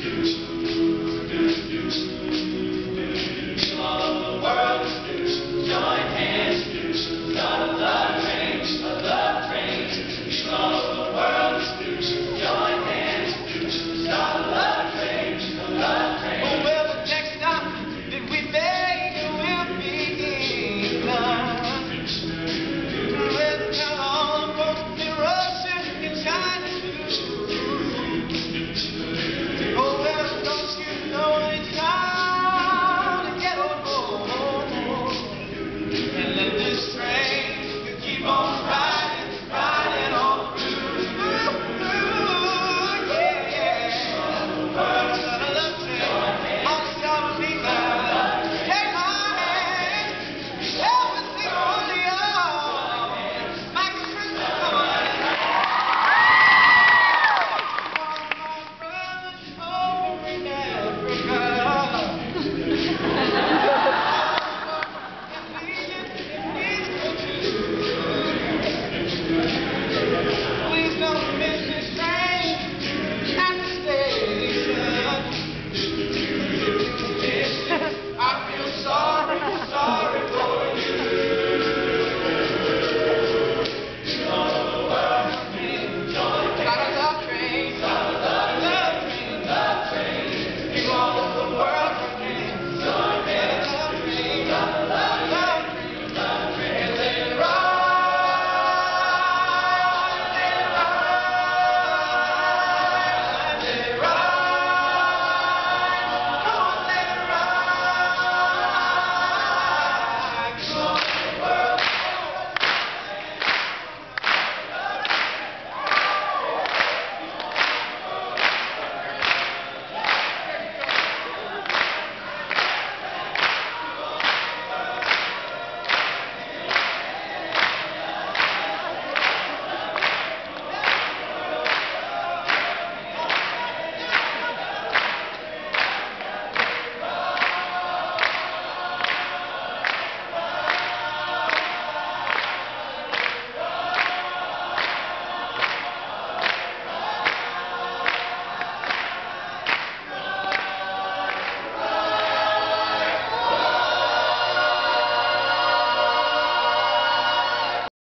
Good